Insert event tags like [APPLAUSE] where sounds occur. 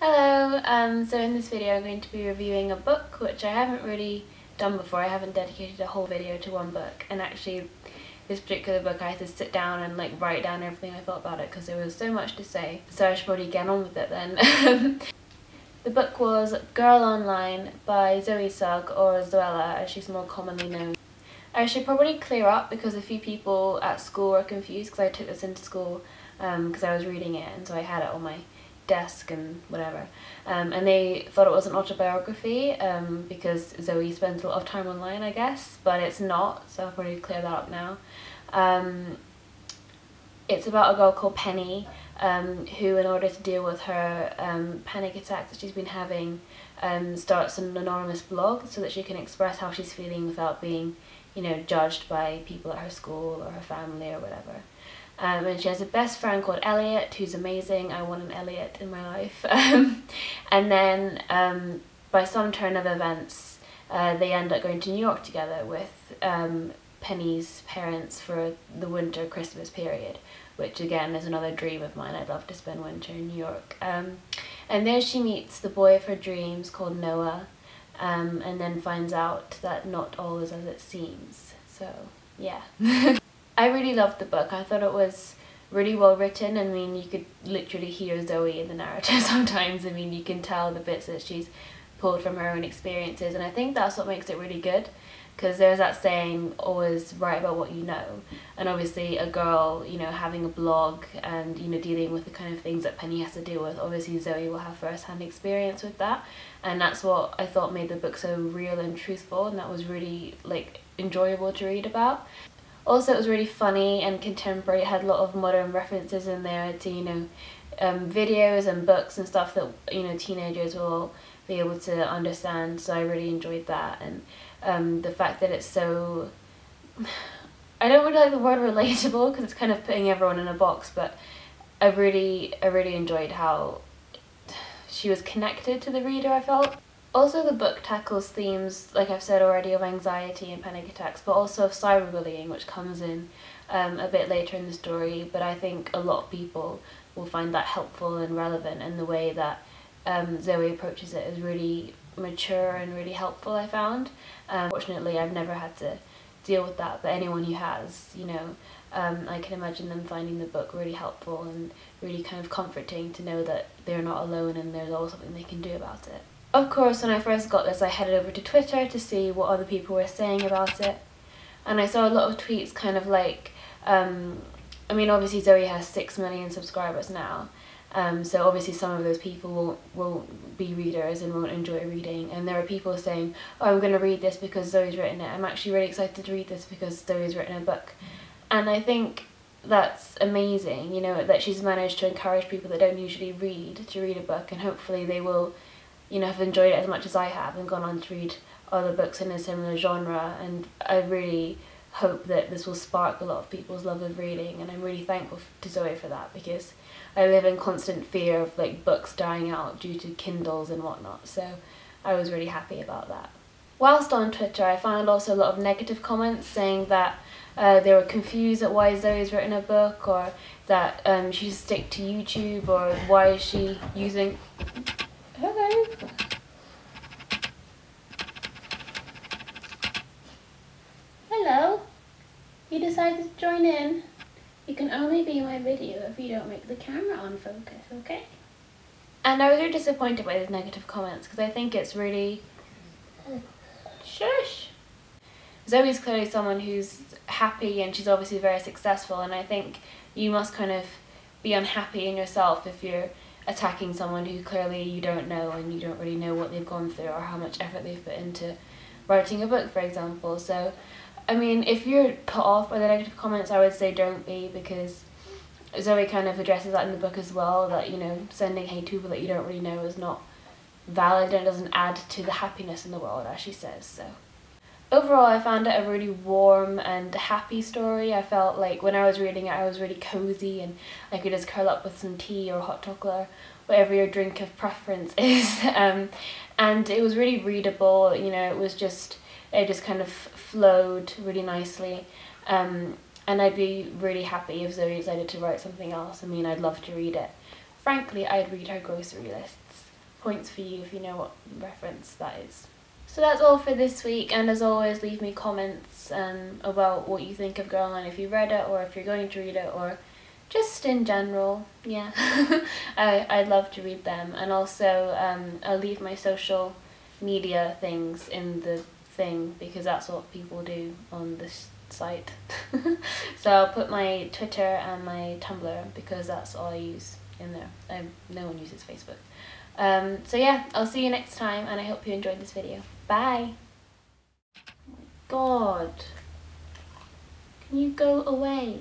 Hello, um, so in this video I'm going to be reviewing a book which I haven't really done before. I haven't dedicated a whole video to one book and actually this particular book I had to sit down and like write down everything I thought about it because there was so much to say. So I should probably get on with it then. [LAUGHS] the book was Girl Online by Zoe Sugg or Zoella as she's more commonly known. I should probably clear up because a few people at school were confused because I took this into school because um, I was reading it and so I had it on my desk and whatever. Um, and they thought it was an autobiography um, because Zoe spends a lot of time online, I guess, but it's not, so I've already cleared that up now. Um, it's about a girl called Penny um, who, in order to deal with her um, panic attacks that she's been having, um, starts an anonymous blog so that she can express how she's feeling without being, you know, judged by people at her school or her family or whatever. Um, and she has a best friend called Elliot, who's amazing. I want an Elliot in my life. [LAUGHS] Um, and then um, by some turn of events, uh, they end up going to New York together with um, Penny's parents for the winter Christmas period, which again is another dream of mine. I'd love to spend winter in New York. Um, and there she meets the boy of her dreams called Noah, um, and then finds out that not all is as it seems. So, yeah. [LAUGHS] I really loved the book. I thought it was really well written. I mean, you could literally hear Zoe in the narrative [LAUGHS] sometimes. I mean, you can tell the bits that she's pulled from her own experiences, and I think that's what makes it really good. Because there's that saying, always write about what you know. And obviously, a girl, you know, having a blog and, you know, dealing with the kind of things that Penny has to deal with, obviously, Zoe will have first hand experience with that. And that's what I thought made the book so real and truthful, and that was really, like, enjoyable to read about. Also, it was really funny and contemporary. It had a lot of modern references in there to, you know, um, videos and books and stuff that, you know, teenagers will be able to understand. So I really enjoyed that. And um, the fact that it's so... [SIGHS] I don't really like the word relatable because it's kind of putting everyone in a box, but I really, I really enjoyed how she was connected to the reader, I felt. Also the book tackles themes, like I've said already, of anxiety and panic attacks, but also of cyberbullying, which comes in um, a bit later in the story, but I think a lot of people will find that helpful and relevant and the way that um, Zoe approaches it is really mature and really helpful, I found. Um, fortunately, I've never had to deal with that, but anyone who has, you know, um, I can imagine them finding the book really helpful and really kind of comforting to know that they're not alone and there's always something they can do about it. Of course, when I first got this, I headed over to Twitter to see what other people were saying about it. And I saw a lot of tweets kind of like, um, I mean, obviously Zoe has 6 million subscribers now. Um, so obviously some of those people will, will be readers and won't enjoy reading. And there are people saying, oh, I'm going to read this because Zoe's written it. I'm actually really excited to read this because Zoe's written a book. And I think that's amazing, you know, that she's managed to encourage people that don't usually read to read a book and hopefully they will you know, have enjoyed it as much as I have and gone on to read other books in a similar genre. And I really hope that this will spark a lot of people's love of reading. And I'm really thankful to Zoe for that because I live in constant fear of like books dying out due to Kindles and whatnot. So I was really happy about that. Whilst on Twitter I found also a lot of negative comments saying that uh, they were confused at why Zoe's written a book or that um, she should stick to YouTube or why is she using Hello. Hello. You decided to join in. You can only be in my video if you don't make the camera on focus, okay? And I was really disappointed by these negative comments because I think it's really... Shush! Zoe's clearly someone who's happy and she's obviously very successful and I think you must kind of be unhappy in yourself if you're attacking someone who clearly you don't know and you don't really know what they've gone through or how much effort they've put into writing a book, for example. So, I mean, if you're put off by the negative comments, I would say don't be because Zoe kind of addresses that in the book as well, that, you know, sending hate to people that you don't really know is not valid and doesn't add to the happiness in the world, as she says, so. Overall, I found it a really warm and happy story. I felt like when I was reading it, I was really cozy and I could just curl up with some tea or hot chocolate, or whatever your drink of preference [LAUGHS] is. um, and it was really readable, you know, it was just, it just kind of flowed really nicely. Um, and I'd be really happy if Zoe decided to write something else. I mean, I'd love to read it frankly, I'd read her grocery lists. Points for you if you know what reference that is. So that's all for this week, and as always, leave me comments um, about what you think of Girl Online if you read it, or if you're going to read it, or just in general. Yeah, [LAUGHS] I, I'd love to read them. And also, um, I'll leave my social media things in the thing because that's what people do on this site. [LAUGHS] so I'll put my Twitter and my Tumblr because that's all I use in there. Um, no one uses Facebook. Um, so yeah, I'll see you next time and I hope you enjoyed this video. Bye! Oh God. Can you go away?